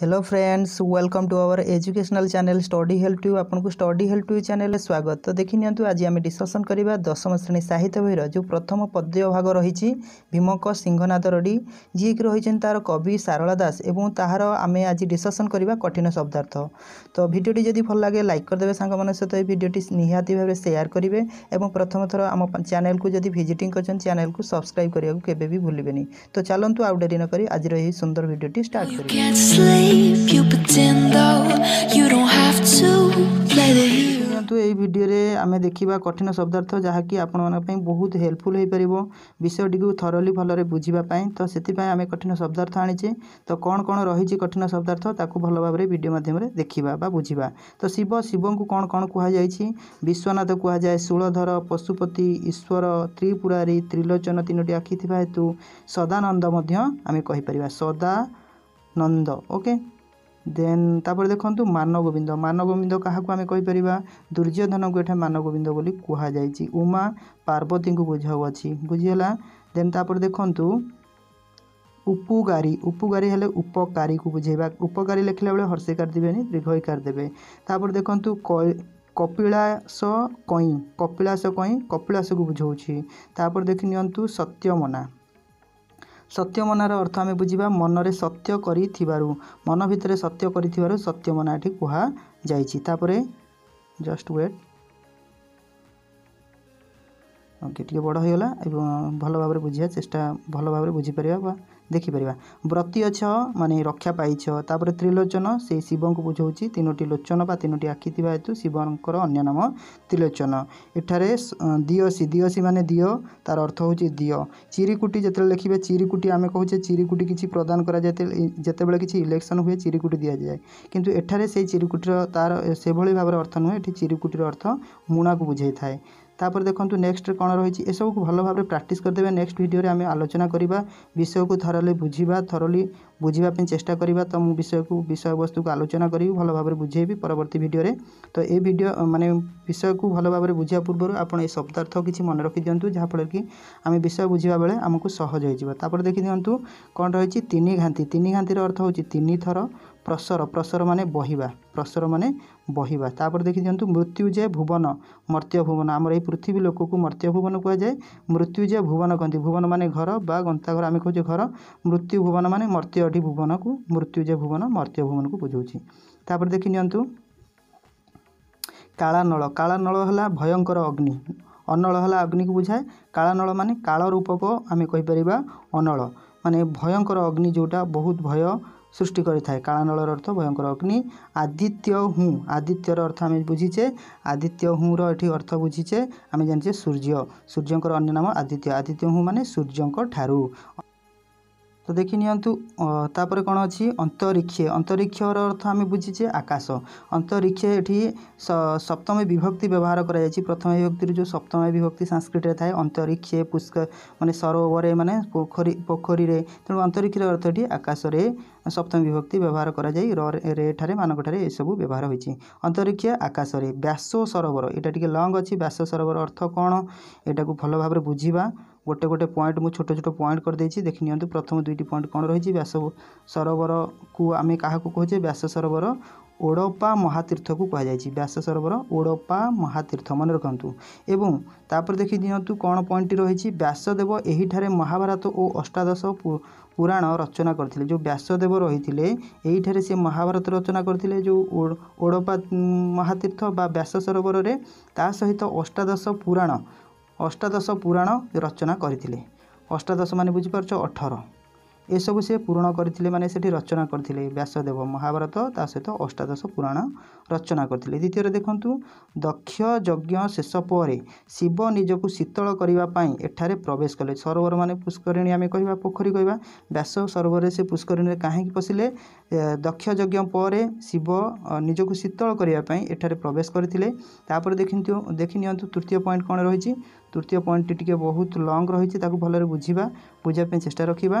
hello friends welcome to our educational channel study help to आपको study help to channel स्वागत तो देखि नियंतु आज आम डिस्कसन करवा दशम श्रेणी साहित्य बहर जो प्रथम पद्य भाग रही भीमक सिंहनाथ रडी जी कि रही तार कवि सारला दास और तार आम आज डिस्कसन करवा कठिन शब्दार्थ तो भिडियोटी जदि भल लगे लाइक करदे सांग मान सहित ये भिडियोटी निहाती भाव सेयार करेंगे और प्रथम थर आम चैनल को जदि भिजिट कर चैनल को सब्सक्राइब करने को केवे भी भूलें तो चलतु आउ डेरी नक आज ये सुंदर भिडियोटी स्टार्ट करें କିନ୍ତୁ ଏହି ଭିଡ଼ିଓରେ ଆମେ ଦେଖିବା କଠିନ ଶବ୍ଦାର୍ଥ ଯାହାକି ଆପଣମାନଙ୍କ ପାଇଁ ବହୁତ ହେଲ୍ପଫୁଲ୍ ହୋଇପାରିବ ବିଷୟଟିକୁ ଥରଲି ଭଲରେ ବୁଝିବା ପାଇଁ ତ ସେଥିପାଇଁ ଆମେ କଠିନ ଶବ୍ଦାର୍ଥ ଆଣିଛେ ତ କ'ଣ କ'ଣ ରହିଛି କଠିନ ଶବ୍ଦାର୍ଥ ତାକୁ ଭଲ ଭାବରେ ଭିଡ଼ିଓ ମାଧ୍ୟମରେ ଦେଖିବା ବା ବୁଝିବା ତ ଶିବ ଶିବଙ୍କୁ କ'ଣ କ'ଣ କୁହାଯାଇଛି ବିଶ୍ୱନାଥ କୁହାଯାଏ ଶୂଳଧର ପଶୁପତି ଈଶ୍ୱର ତ୍ରିପୁରାରୀ ତ୍ରିଲୋଚନ ତିନୋଟି ଆଖି ଥିବା ହେତୁ ସଦାନନ୍ଦ ମଧ୍ୟ ଆମେ କହିପାରିବା ସଦା ନନ୍ଦ ଓକେ ଦେନ୍ ତାପରେ ଦେଖନ୍ତୁ ମାନଗୋବିନ୍ଦ ମାନଗୋବିନ୍ଦ କାହାକୁ ଆମେ କହିପାରିବା ଦୁର୍ଯ୍ୟୋଧନକୁ ଏଠାରେ ମାନଗୋବିନ୍ଦ ବୋଲି କୁହାଯାଇଛି ଉମା ପାର୍ବତୀଙ୍କୁ ବୁଝାଉଅଛି ବୁଝିହେଲା ଦେନ୍ ତାପରେ ଦେଖନ୍ତୁ উপকারী উপকারী হলে উপকারীকে বুঝাইবা উপকারী লেখিলা বেড়ে হর্ষিকার দেবেনি দীর্ঘইকার দেবে তারপরে দেখন্তু কপিলাস কই কপিলাস কই কপিলাসকে বুঝাଉଛି তারপরে দেখি নিয়ন্তু সত্যমনা ସତ୍ୟମନାର ଅର୍ଥ ଆମେ ବୁଝିବା ମନରେ ସତ୍ୟ କରିଥିବାରୁ ମନ ଭିତରେ ସତ୍ୟ କରିଥିବାରୁ ସତ୍ୟମନା ଏଠି କୁହାଯାଇଛି ତାପରେ ଜଷ୍ଟ ୱେଟ୍ ଓକେ ଟିକେ ବଡ଼ ହୋଇଗଲା ଏବଂ ଭଲ ଭାବରେ ବୁଝିବା ଚେଷ୍ଟା ଭଲ ଭାବରେ ବୁଝିପାରିବା ବା ଦେଖିପାରିବା ବ୍ରତୀୟ ଛ ମାନେ ରକ୍ଷା ପାଇଛ ତାପରେ ତ୍ରିଲୋଚନ ସେଇ ଶିବଙ୍କୁ ବୁଝାଉଛି ତିନୋଟି ଲୋଚନ ବା ତିନୋଟି ଆଖି ଥିବା ହେତୁ ଶିବଙ୍କର ଅନ୍ୟ ନାମ ତ୍ରିଲୋଚନ ଏଠାରେ ଦିଅସି ଦିଅସି ମାନେ ଦିଅ ତାର ଅର୍ଥ ହେଉଛି ଦିଅ ଚିରିକୁଟି ଯେତେବେଳେ ଲେଖିବେ ଚିରିକୁଟି ଆମେ କହୁଛେ ଚିରିକୁଟି କିଛି ପ୍ରଦାନ କରାଯାଏ ଯେତେବେଳେ କିଛି ଇଲେକ୍ସନ୍ ହୁଏ ଚିରିକୁଟି ଦିଆଯାଏ କିନ୍ତୁ ଏଠାରେ ସେଇ ଚିରିକୁଟିର ତାର ସେଭଳି ଭାବରେ ଅର୍ଥ ନୁହେଁ ଏଠି ଚିରିକୁଟିର ଅର୍ଥ ମୁଣାକୁ ବୁଝାଇଥାଏ তাপরে দেখুন নেক্সটরে କ'ଣ ରହିଛି ଏସବୁକୁ ଭଲ ଭାବରେ ପ୍ରାକ୍ଟିସ୍ କରିଦେବେ ନେକ୍ସଟ ଭିଡ଼ିଓରେ ଆମେ ଆଲୋଚନା କରିବା ବିଷୟକୁ ଥରଲି ବୁଝିବା ଥରଲି ବୁଝିବା ପାଇଁ ଚେଷ୍ଟା କରିବା ତ ମୁଁ ବିଷୟକୁ ବିଷୟବସ୍ତୁକୁ ଆଲୋଚନା କରିବି ଭଲ ଭାବରେ ବୁଝେଇବି ପରବର୍ତ୍ତୀ ଭିଡ଼ିଓରେ ତ ଏ ଭିଡ଼ିଓ ମାନେ ବିଷୟକୁ ଭଲ ଭାବରେ ବୁଝିବା ପୂର୍ବରୁ ଆପଣ ଏ ଶବ୍ଦାର୍ଥ କିଛି ମନେ ରଖିଦିଅନ୍ତୁ ଯାହାଫଳରେ କି ଆମେ ବିଷୟ ବୁଝିବା ବେଳେ ଆମକୁ ସହଜ ହେଇଯିବ ତାପରେ ଦେଖିଦିଅନ୍ତୁ କ'ଣ ରହିଛି ତିନି ଘାନ୍ତି ତିନି ଘାନ୍ତିର ଅର୍ଥ ହେଉଛି ତିନି ଥର ପ୍ରସର ପ୍ରସର ମାନେ ବହିବା ପ୍ରସର ମାନେ ବହିବା ତାପରେ ଦେଖି ଦିଅନ୍ତୁ ମୃତ୍ୟୁ ଯେ ଭୁବନ ମର୍ତ୍ତ୍ୟ ଭୁବନ ଆମର ଏଇ ପୃଥିବୀ ଲୋକକୁ ମର୍ତ୍ତ୍ୟ ଭୁବନ କୁହାଯାଏ ମୃତ୍ୟୁ ଯେ ଭୁବନ କହନ୍ତି ଭୁବନ ମାନେ ଘର ବା ଗନ୍ତାଘର ଆମେ କହୁଛେ ଘର ମୃତ୍ୟୁ ଭୁବନ ମାନେ ମର୍ତ୍ତ୍ୟ ଏଠି ଭୁବନକୁ ମୃତ୍ୟୁ ଯେ ଭୁବନ ମର୍ତ୍ତ୍ୟ ଭୁବନକୁ ବୁଝାଉଛି ତାପରେ ଦେଖି ନିଅନ୍ତୁ କାଳାନଳ କାଳାନଳ ହେଲା ଭୟଙ୍କର ଅଗ୍ନି ଅନଳ ହେଲା ଅଗ୍ନିକୁ ବୁଝାଏ କାଳାନଳ ମାନେ କାଳ ରୂପକ ଆମେ କହିପାରିବା ଅନଳ ମାନେ ଭୟଙ୍କର ଅଗ୍ନି ଯେଉଁଟା ବହୁତ ଭୟ সৃষ্টি করে থাকে কালানলর অর্থ ভয়ঙ্কর অগ্নি আদিত্য হু আদিত্যর অর্থ আমি বুঝিছে আদিত্য হুঁর এটি অর্থ বুঝিছে আমি জানিছে সূর্য সূর্যঙ্কর অন্য নাম আদিত্য আদিত্য হু মানে সূর্যঙ্কর ঠারু ତ ଦେଖିନିଅନ୍ତୁ ତାପରେ କ'ଣ ଅଛି ଅନ୍ତରୀକ୍ଷ ଅନ୍ତରୀକ୍ଷର ଅର୍ଥ ଆମେ ବୁଝିଛେ ଆକାଶ ଅନ୍ତରୀକ୍ଷ ଏଠି ସପ୍ତମ ବିଭକ୍ତି ବ୍ୟବହାର କରାଯାଇଛି ପ୍ରଥମ ବିଭକ୍ତିରୁ ଯେଉଁ ସପ୍ତମ ବିଭକ୍ତି ସାଂସ୍କୃତିରେ ଥାଏ ଅନ୍ତରୀକ୍ଷ ପୁଷ୍କ ମାନେ ସରୋବରେ ମାନେ ପୋଖରୀ ପୋଖରୀରେ ତେଣୁ ଅନ୍ତରୀକ୍ଷର ଅର୍ଥ ଏଠି ଆକାଶରେ ସପ୍ତମ ବିଭକ୍ତି ବ୍ୟବହାର କରାଯାଇ ରେ ଠାରେ ମାନଙ୍କଠାରେ ଏସବୁ ବ୍ୟବହାର ହୋଇଛି ଅନ୍ତରୀକ୍ଷ ଆକାଶରେ ବ୍ୟାସ ସରୋବର ଏଇଟା ଟିକେ ଲଙ୍ଗ୍ ଅଛି ବ୍ୟାସ ସରୋବର ଅର୍ଥ କ'ଣ ଏଇଟାକୁ ଭଲ ଭାବରେ ବୁଝିବା ଗୋଟେ ଗୋଟେ ପଏଣ୍ଟ ମୁଁ ଛୋଟ ଛୋଟ ପଏଣ୍ଟ କରିଦେଇଛି ଦେଖି ନିଅନ୍ତୁ ପ୍ରଥମ ଦୁଇଟି ପଏଣ୍ଟ କ'ଣ ରହିଛି ବ୍ୟାସ ସରୋବରକୁ ଆମେ କାହାକୁ କହୁଛେ ବ୍ୟାସ ସରୋବର ଓଡ଼ପା ମହାତୀର୍ଥକୁ କୁହାଯାଇଛି ବ୍ୟାସ ସରୋବର ଓଡ଼ପା ମହାତୀର୍ଥ ମନେ ରଖନ୍ତୁ ଏବଂ ତାପରେ ଦେଖି ନିଅନ୍ତୁ କ'ଣ ପଏଣ୍ଟଟି ରହିଛି ବ୍ୟାସଦେବ ଏହିଠାରେ ମହାଭାରତ ଓ ଅଷ୍ଟାଦଶ ପୁରାଣ ରଚନା କରିଥିଲେ ଯେଉଁ ବ୍ୟାସଦେବ ରହିଥିଲେ ଏଇଠାରେ ସେ ମହାଭାରତ ରଚନା କରିଥିଲେ ଯେଉଁ ଓଡ଼ପା ମହାତୀର୍ଥ ବା ବ୍ୟାସ ସରୋବରରେ ତା ସହିତ ଅଷ୍ଟାଦଶ ପୁରାଣ ଅଷ୍ଟାଦଶ ପୁରାଣ ରଚନା କରିଥିଲେ ଅଷ୍ଟାଦଶ ମାନେ ବୁଝିପାରୁଛ ଅଠର ଏସବୁ ସେ ପୂରଣ କରିଥିଲେ ମାନେ ସେଠି ରଚନା କରିଥିଲେ ବ୍ୟାସଦେବ ମହାଭାରତ ତା ସହିତ ଅଷ୍ଟାଦଶ ପୁରାଣ ରଚନା କରିଥିଲେ ଦ୍ୱିତୀୟରେ ଦେଖନ୍ତୁ ଦକ୍ଷ ଯଜ୍ଞ ଶେଷ ପରେ ଶିବ ନିଜକୁ ଶୀତଳ କରିବା ପାଇଁ ଏଠାରେ ପ୍ରବେଶ କଲେ ସରୋବର ମାନେ ପୁଷ୍କରିଣୀ ଆମେ କହିବା ପୋଖରୀ କହିବା ବ୍ୟାସ ସରୋବରରେ ସେ ପୁଷ୍କରିଣୀରେ କାହିଁକି ପଶିଲେ ଦକ୍ଷ ଯଜ୍ଞ ପରେ ଶିବ ନିଜକୁ ଶୀତଳ କରିବା ପାଇଁ ଏଠାରେ ପ୍ରବେଶ କରିଥିଲେ ତାପରେ ଦେଖନ୍ତୁ ଦେଖି ନିଅନ୍ତୁ ତୃତୀୟ ପଏଣ୍ଟ କ'ଣ ରହିଛି ତୃତୀୟ ପଏଣ୍ଟଟି ଟିକିଏ ବହୁତ ଲଙ୍ଗ ରହିଛି ତାକୁ ଭଲରେ ବୁଝିବା ବୁଝିବା ପାଇଁ ଚେଷ୍ଟା ରଖିବା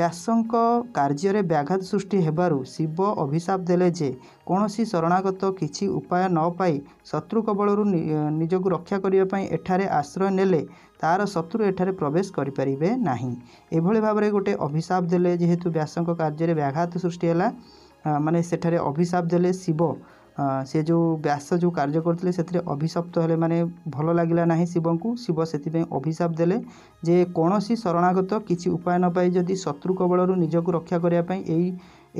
ବ୍ୟାସଙ୍କ କାର୍ଯ୍ୟରେ ବ୍ୟାଘାତ ସୃଷ୍ଟି ହେବାରୁ ଶିବ ଅଭିଶାପ ଦେଲେ ଯେ କୌଣସି ଶରଣାଗତ କିଛି ଉପାୟ ନ ପାଇ ଶତ୍ରୁ କବଳରୁ ନିଜକୁ ରକ୍ଷା କରିବା ପାଇଁ ଏଠାରେ ଆଶ୍ରୟ ନେଲେ ତା'ର ଶତ୍ରୁ ଏଠାରେ ପ୍ରବେଶ କରିପାରିବେ ନାହିଁ ଏଭଳି ଭାବରେ ଗୋଟେ ଅଭିଶାପ ଦେଲେ ଯେହେତୁ ବ୍ୟାସଙ୍କ କାର୍ଯ୍ୟରେ ବ୍ୟାଘାତ ସୃଷ୍ଟି ହେଲା ମାନେ ସେଠାରେ ଅଭିଶାପ ଦେଲେ ଶିବ ସେ ଯେଉଁ ବ୍ୟାସ ଯେଉଁ କାର୍ଯ୍ୟ କରୁଥିଲେ ସେଥିରେ ଅଭିଶପ୍ତ ହେଲେ ମାନେ ଭଲ ଲାଗିଲା ନାହିଁ ଶିବଙ୍କୁ ଶିବ ସେଥିପାଇଁ ଅଭିଶାପ ଦେଲେ ଯେ କୌଣସି ଶରଣାଗତ କିଛି ଉପାୟ ନ ପାଇ ଯଦି ଶତ୍ରୁ କବଳରୁ ନିଜକୁ ରକ୍ଷା କରିବା ପାଇଁ ଏଇ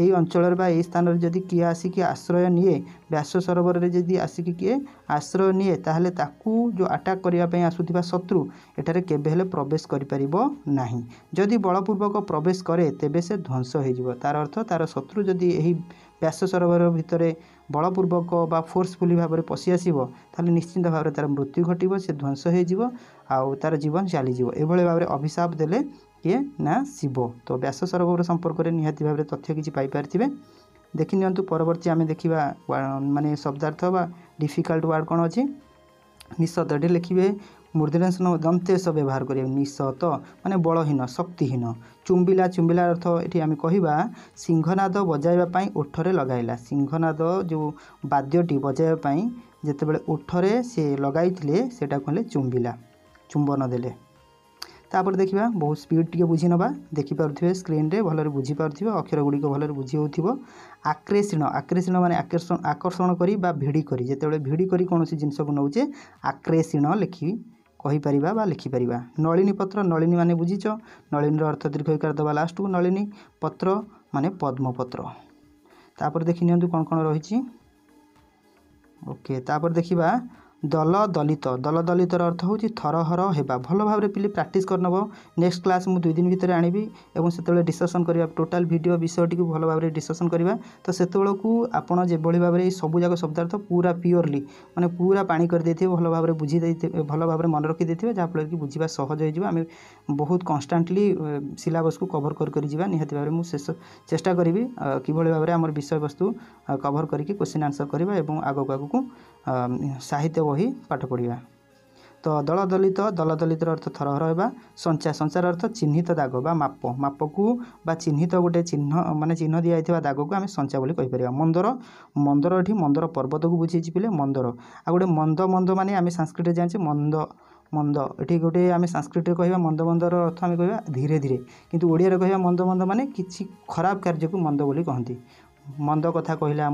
এই অঞ্চলের বা এই স্থানের যদি কিয়ে আসিকি আশ্রয় নিয়ে ব্যাস সরোবরের যদি আসিকি কিয়ে আশ্রয় নিয়ে তাহলে তাকে যে আটাক করা আসুবা শত্রু এটার কেবে হলে প্রবেশ করে না যদি বলপূর্বক প্রবেশ করে তেবে সে ধ্বংস হয়ে যাব তার অর্থ তার শত্রু যদি এই ব্যাস সরোবর ভিতরে বলপূর্বক বা ফোর্সফুলি ভাবে পশি আসব তাহলে নিশ্চিন্ত ভাবে তার মৃত্যু ঘটব সে ধ্বংস হয়ে যাব ଆଉ ତା'ର ଜୀବନ ଚାଲିଯିବ ଏଭଳି ଭାବରେ ଅଭିଶାପ ଦେଲେ କିଏ ନା ଶିବ ତ ବ୍ୟାସ ସରୋବର ସମ୍ପର୍କରେ ନିହାତି ଭାବରେ ତଥ୍ୟ କିଛି ପାଇପାରିଥିବେ ଦେଖିନିଅନ୍ତୁ ପରବର୍ତ୍ତୀ ଆମେ ଦେଖିବା ମାନେ ଶବ୍ଦାର୍ଥ ବା ଡିଫିକଲ୍ଟ ୱାର୍ଡ଼ କ'ଣ ଅଛି ନିଶତ ଏଠି ଲେଖିବେ ମୃଦୁରାଂଶନ ଦନ୍ତେଶ ବ୍ୟବହାର କରିବେ ନିଶତ ମାନେ ବଳହୀନ ଶକ୍ତିହୀନ ଚୁମ୍ବିଲା ଚୁମ୍ବିଲା ଅର୍ଥ ଏଠି ଆମେ କହିବା ସିଂହନାଦ ବଜାଇବା ପାଇଁ ଓଠରେ ଲଗାଇଲା ସିଂହନାଦ ଯେଉଁ ବାଦ୍ୟଟି ବଜାଇବା ପାଇଁ ଯେତେବେଳେ ଓଠରେ ସେ ଲଗାଇଥିଲେ ସେଇଟା କହିଲେ ଚୁମ୍ବିଲା চুম্বন দেলে তাপরে দেখা বহু স্পিড টিকি বুঝি নেবা দেখিপারে স্ক্রিনে ভালরে বুঝিপারে অক্ষরগুড়ি ভালরে বুঝি হেউথিব আক্রেষণ আক্রেষণ মানে আকর্ষণ আকর্ষণ করে বা ভিড়ি করে যেতবে ভিড়ি করে কোণী জিনিসক নেউছে আক্রেষণ লেখি କହିପାରିବା ବା ଲେଖିପାରିବା ନଳିନୀ ପତ୍ର ନଳିନୀ ମାନେ ବୁଝିଛ ନଳିନୀର ଅର୍ଥ ଦୀର୍ଘଇକାର ଦେବା ଲାଷ୍ଟକୁ ନଳିନୀ ପତ୍ର ମାନେ ପଦ୍ମପତ୍ର ତାପରେ ଦେଖି ନିଅନ୍ତୁ କ'ଣ କ'ଣ ରହିଛି ଓକେ ତାପରେ ଦେଖିବା ଦଲ ଦଲିତ ଦଲ ଦଲିତର ଅର୍ଥ ହେଉଛି ଥରହର ହେବା ଭଲ ଭାବରେ ପିଲି ପ୍ରାକ୍ଟିସ୍ କରିନେବ ନେକ୍ସଟ କ୍ଲାସ୍ ମୁଁ ଦୁଇ ଦିନ ଭିତରେ ଆଣିବି ଏବଂ ସେତେବେଳେ ଡିସ୍କସନ୍ କରିବା ଟୋଟାଲ୍ ଭିଡ଼ିଓ ବିଷୟଟିକୁ ଭଲ ଭାବରେ ଡିସ୍କସନ୍ କରିବା ତ ସେତେବେଳକୁ ଆପଣ ଯେଭଳି ଭାବରେ ଏଇ ସବୁଯାକ ଶବ୍ଦାର୍ଥ ପୁରା ପିଓରଲି ମାନେ ପୁରା ପାଣି କରିଦେଇଥିବେ ଭଲ ଭାବରେ ବୁଝି ଦେଇଥିବେ ଭଲ ଭାବରେ ମନେ ରଖିଦେଇଥିବେ ଯାହାଫଳରେ କି ବୁଝିବା ସହଜ ହୋଇଯିବ ଆମେ ବହୁତ କନଷ୍ଟାଣ୍ଟଲି ସିଲାବସ୍କୁ କଭର କରି କରି ଯିବା ନିହାତି ଭାବରେ ମୁଁ ଶେଷ ଚେଷ୍ଟା କରିବି କିଭଳି ଭାବରେ ଆମର ବିଷୟବସ୍ତୁ କଭର କରିକି କୋଶ୍ଚିନ୍ ଆନ୍ସର୍ କରିବା ଏବଂ ଆଗକୁ ଆଗକୁ ସାହିତ୍ୟ ବହି ପାଠ ପଢ଼ିବା ତ ଦଳ ଦଳିତ ଦଳ ଦଳିତର ଅର୍ଥ ଥରହର ହେବା ସଞ୍ଚା ସଞ୍ଚାର ଅର୍ଥ ଚିହ୍ନିତ ଦାଗ ବା ମାପ ମାପକୁ ବା ଚିହ୍ନିତ ଗୋଟେ ଚିହ୍ନ ମାନେ ଚିହ୍ନ ଦିଆଯାଇଥିବା ଦାଗକୁ ଆମେ ସଞ୍ଚା ବୋଲି କହିପାରିବା ମନ୍ଦର ମନ୍ଦର ଏଠି ମନ୍ଦର ପର୍ବତକୁ ବୁଝିଛି ପିଲେ ମନ୍ଦର ଆଉ ଗୋଟେ ମନ୍ଦ ମନ୍ଦ ମାନେ ଆମେ ସାଂସ୍କୃତିରେ ଜାଣିଛେ ମନ୍ଦ ମନ୍ଦ ଏଠି ଗୋଟେ ଆମେ ସାଂସ୍କୃତିରେ କହିବା ମନ୍ଦ ମନ୍ଦର ଅର୍ଥ ଆମେ କହିବା ଧୀରେ ଧୀରେ କିନ୍ତୁ ଓଡ଼ିଆରେ କହିବା ମନ୍ଦ ମନ୍ଦ ମାନେ କିଛି ଖରାପ କାର୍ଯ୍ୟକୁ ମନ୍ଦ ବୋଲି କହନ୍ତି মন্দ কথা কহিলা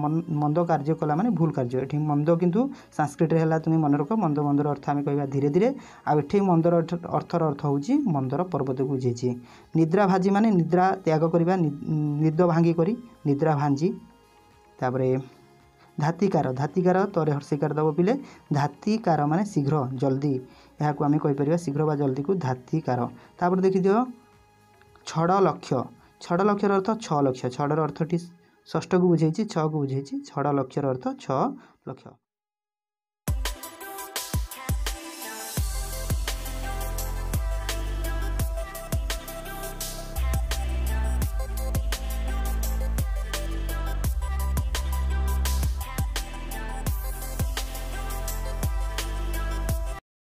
মন্দ কার্য কলা মানে ভুল কার্য এটি মন্দ কিন্তু সংস্কৃতরে হল তুমি মনে রখ মন্দ মন্দর অর্থ আমি কহা ধীরে ধীরে আউ এটি মন্দর অর্থর অর্থ হচ্ছে মন্দর পর্বতকে বুঝেছি নিদ্রা ভাজি মানে নিদ্রা ত্যাগ করা নিদ ভাঙ্গি করি নিদ্রা ভাঞ্জি তাপরে ধাতিকার ধাতিকার তরে হর্ষিকার দেব পিলে ধাতিকার মানে শীঘ্র জলদি এখন আমি কইপার শীঘ্র বা জলদি কু ধাতিকার তাপরে দেখিদিও ছড় লক্ষ্য ছড় লক্ষর অর্থ ছ লক্ষ ছড়র অর্থটি ষষ্ঠକୁ ବୁଝେଇଛି ଛଅକୁ ବୁଝେଇଛି ଛଅଟା ଲକ୍ଷର ଅର୍ଥ ଛଅ ଲକ୍ଷ